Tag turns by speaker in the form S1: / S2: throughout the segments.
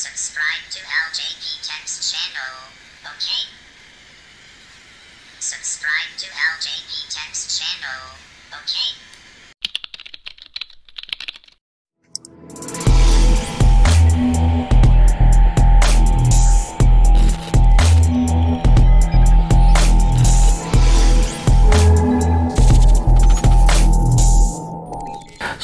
S1: Subscribe to LJP Tech channel. Okay. Subscribe to LJP Tech channel. Okay.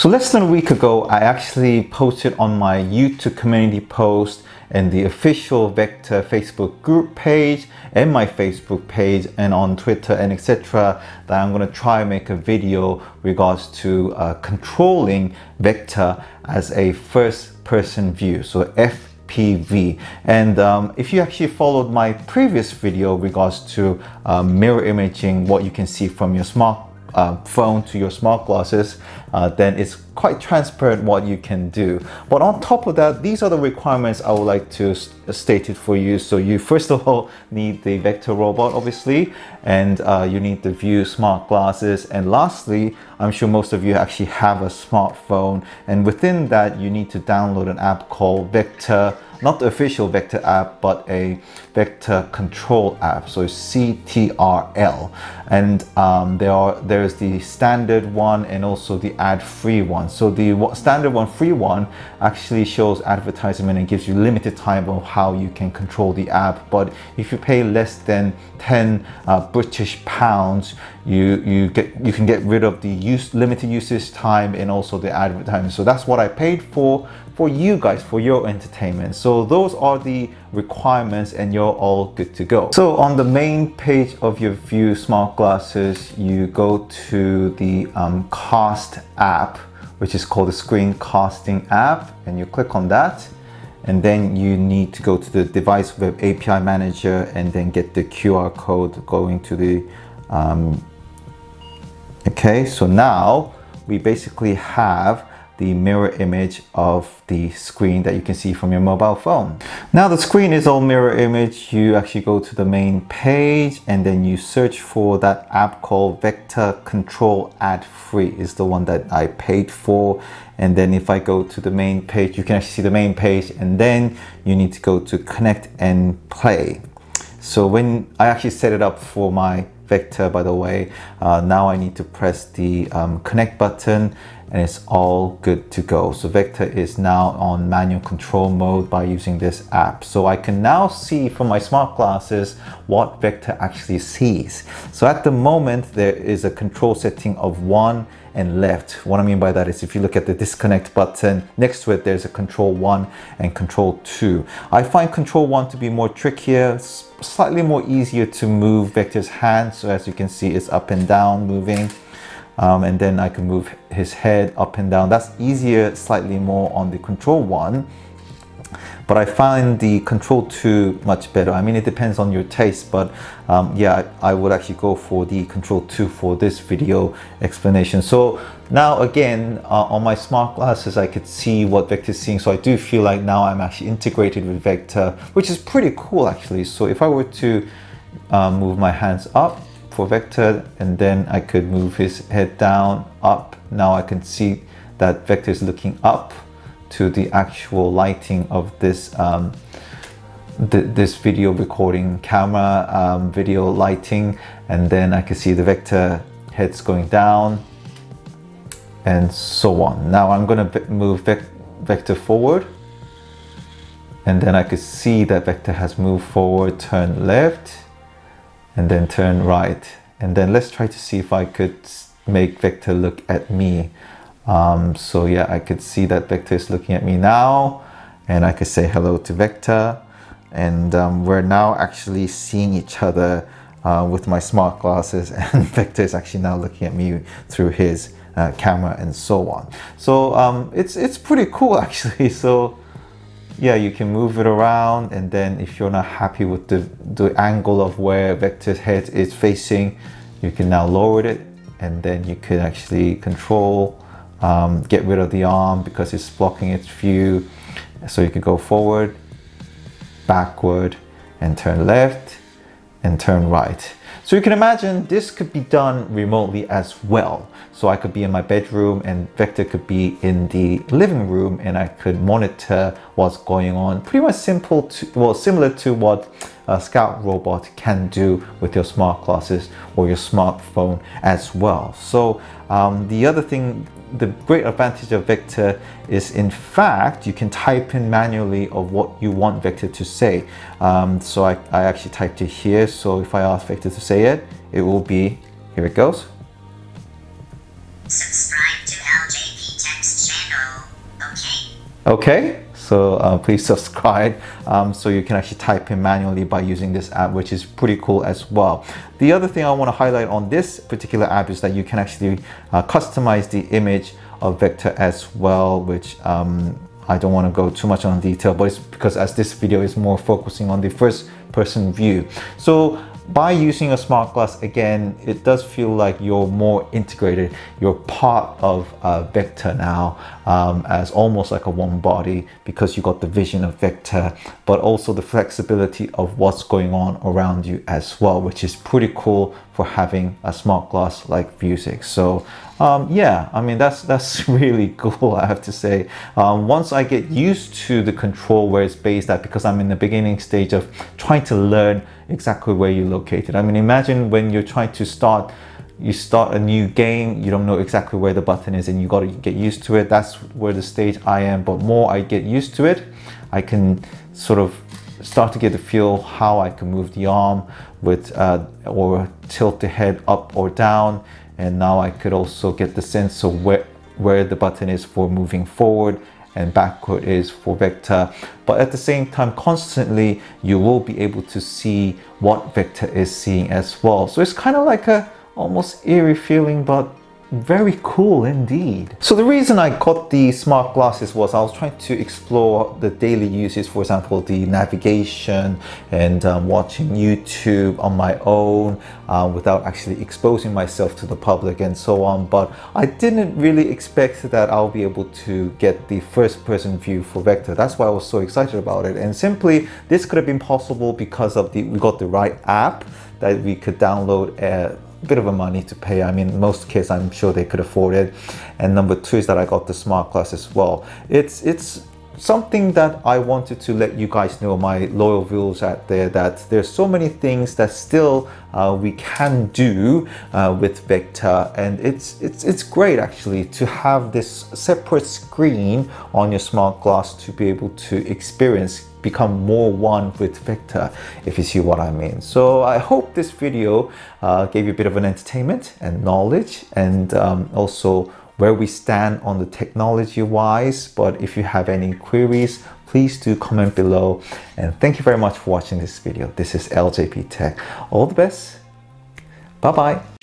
S2: So less than a week ago, I actually posted on my YouTube community post and the official Vector Facebook group page and my Facebook page and on Twitter and etc. that I'm going to try and make a video regards to uh, controlling Vector as a first person view. So FPV. And um, if you actually followed my previous video regards to uh, mirror imaging what you can see from your smart uh, phone to your smart glasses, uh, then it's quite transparent what you can do. But on top of that, these are the requirements I would like to state it for you. So you first of all need the Vector robot, obviously, and uh, you need the Vuzix smart glasses. And lastly, I'm sure most of you actually have a smartphone. And within that, you need to download an app called Vector not the official vector app, but a vector control app. So CTRL. And um, there are there's the standard one and also the ad-free one. So the standard one, free one, actually shows advertisement and gives you limited time of how you can control the app. But if you pay less than 10 uh, British pounds, you you get you can get rid of the use limited usage time and also the advertising. So that's what I paid for for you guys, for your entertainment. So those are the requirements and you're all good to go. So on the main page of your Vuzix smart glasses, you go to the um, Cast app, which is called the Screencasting app, and you click on that. And then you need to go to the device web API manager and then get the QR code going to the, um, okay, so now we basically have the mirror image of the screen that you can see from your mobile phone. Now the screen is all mirror image. You actually go to the main page and then you search for that app called Vector Control Ad Free is the one that I paid for. And then if I go to the main page, you can actually see the main page and then you need to go to connect and play. So when I actually set it up for my Vector by the way, uh, now I need to press the um, connect button and it's all good to go. So Vector is now on manual control mode by using this app. So I can now see from my smart glasses what Vector actually sees. So at the moment, there is a control setting of one and left. What I mean by that is if you look at the disconnect button, next to it, there's a control one and control two. I find control one to be more trickier, slightly more easier to move Vector's hand. So as you can see, it's up and down moving um, and then I can move his head up and down. That's easier slightly more on the control one but I find the control 2 much better. I mean, it depends on your taste, but um, yeah, I, I, would actually go for the control 2 for this video explanation. So now again, uh, on my smart glasses, I could see what Vector is seeing. So I do feel like now I'm actually integrated with Vector, which is pretty cool actually. So if I were to uh, move my hands up, for Vector and then I could move his head down, up. Now I can see that Vector is looking up to the actual lighting of this um, th this video recording camera, um, video lighting, and then I can see the Vector heads going down and so on. Now I'm going to move vec Vector forward and then I could see that Vector has moved forward, turn left, and then turn right. And then let's try to see if I could make Vector look at me. Um, so yeah, I could see that Vector is looking at me now and I could say hello to Vector. And um, we're now actually seeing each other uh, with my smart glasses and Vector is actually now looking at me through his uh, camera and so on. So um, it's, it's pretty cool actually. So yeah, you can move it around and then if you're not happy with the, the angle of where Vector's head is facing, you can now lower it and then you can actually control, um, get rid of the arm because it's blocking its view. So you can go forward, backward and turn left and turn right. So you can imagine this could be done remotely as well. So I could be in my bedroom and Vector could be in the living room and I could monitor what's going on. Pretty much simple to, well, similar to what a Scout robot can do with your smart glasses or your smartphone as well. So um, the other thing the great advantage of Vector is in fact you can type in manually of what you want Vector to say. Um, so I, I actually typed it here. So if I ask Vector to say it, it will be, here it goes.
S1: Subscribe to LJP Tech channel. Okay.
S2: Okay, so uh, please subscribe um, so you can actually type in manually by using this app, which is pretty cool as well. The other thing I want to highlight on this particular app is that you can actually uh, customize the image of Vector as well, which um, I don't want to go too much on detail, but it's because as this video is more focusing on the first person view. So by using a smart glass again it does feel like you're more integrated. You're part of uh, vector now um, as almost like a one body because you got the vision of vector but also the flexibility of what's going on around you as well which is pretty cool for having a smart glass like Vuzix so um, yeah I mean that's that's really cool I have to say um, once I get used to the control where it's based at because I'm in the beginning stage of trying to learn exactly where you're located. I mean, imagine when you're trying to start, you start a new game, you don't know exactly where the button is and you got to get used to it. That's where the stage I am. But more I get used to it, I can sort of start to get the feel how I can move the arm with uh, or tilt the head up or down. And now I could also get the sense of where, where the button is for moving forward and backward is for vector. But at the same time, constantly, you will be able to see what vector is seeing as well. So it's kind of like a almost eerie feeling, but very cool indeed. So the reason I got the smart glasses was I was trying to explore the daily uses, for example, the navigation and um, watching YouTube on my own uh, without actually exposing myself to the public and so on. But I didn't really expect that I'll be able to get the first person view for Vector. That's why I was so excited about it. And simply, this could have been possible because of the we got the right app that we could download uh, bit of a money to pay. I mean, most kids, I'm sure they could afford it. And number two is that I got the smart glass as well. It's it's something that I wanted to let you guys know, my loyal viewers out there, that there's so many things that still uh, we can do uh, with Vector, and it's it's it's great actually to have this separate screen on your smart glass to be able to experience become more one with Vector, if you see what I mean. So I hope this video uh, gave you a bit of an entertainment and knowledge and um, also where we stand on the technology wise. But if you have any queries, please do comment below. And thank you very much for watching this video. This is LJP Tech. All the best. Bye bye.